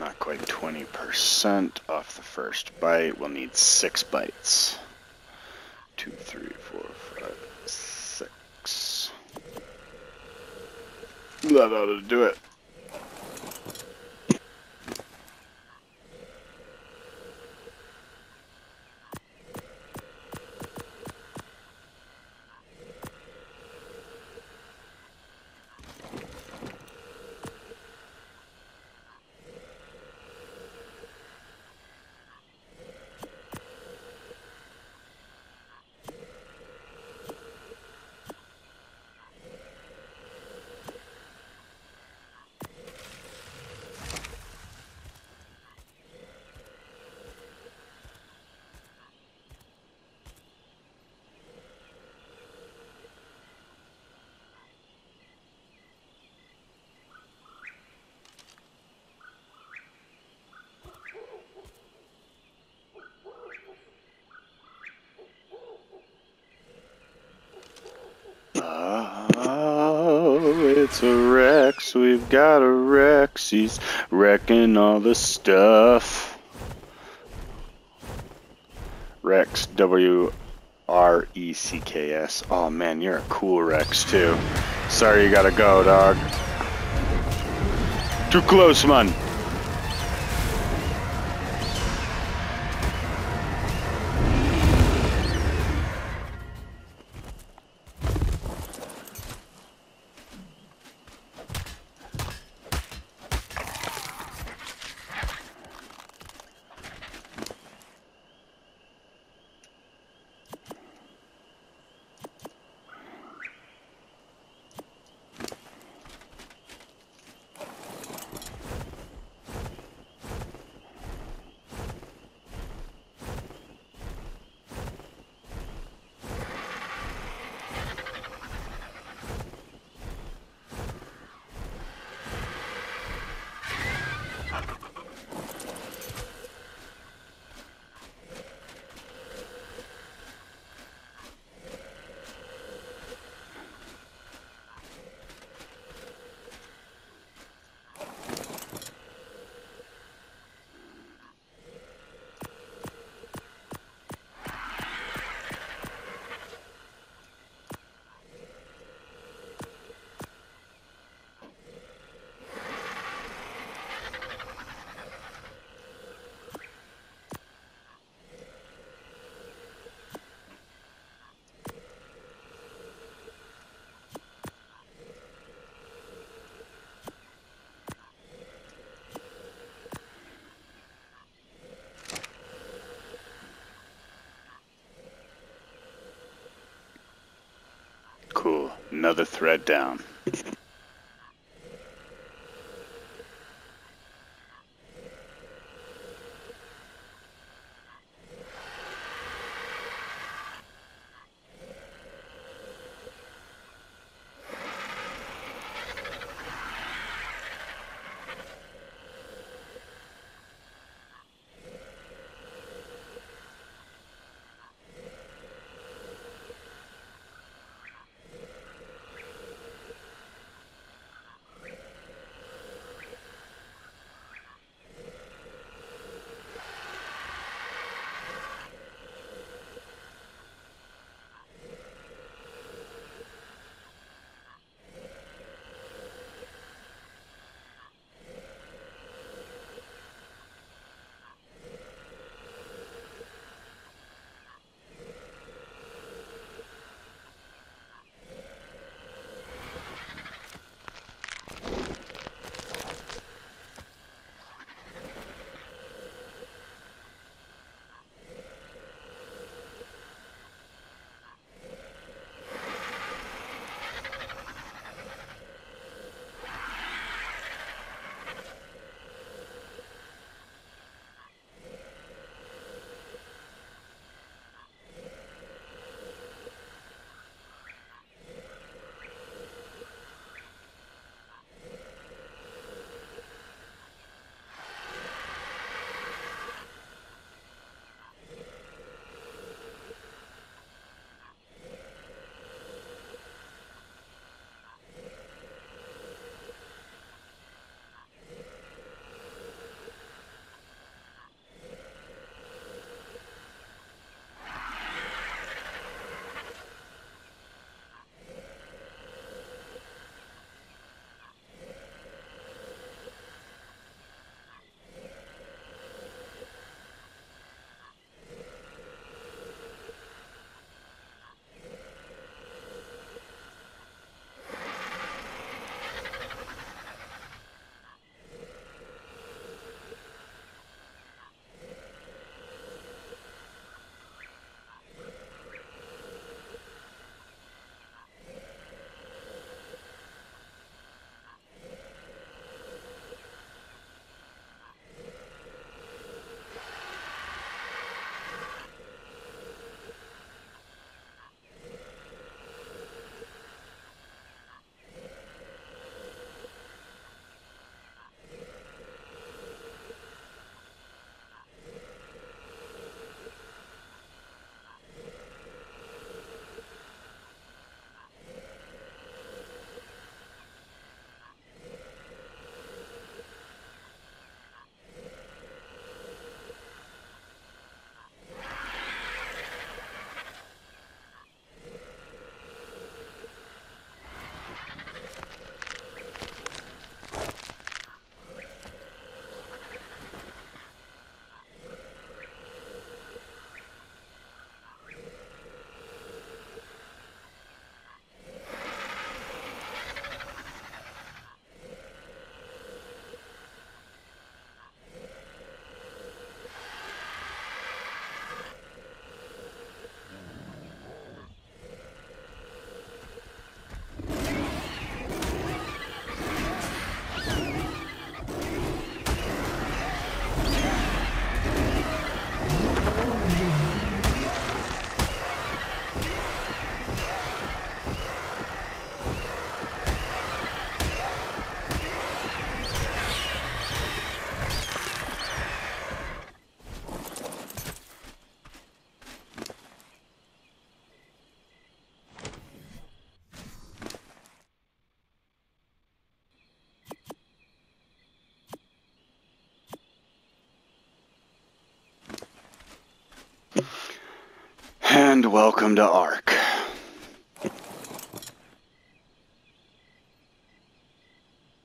not quite 20% off the first bite. We'll need six bites. Two, three, four, five, six. That ought to do it. Oh, it's a Rex. We've got a Rex. He's wrecking all the stuff. Rex, W R E C K S. Oh man, you're a cool Rex too. Sorry you gotta go, dog. Too close, man. Cool. Another thread down. Welcome to Ark.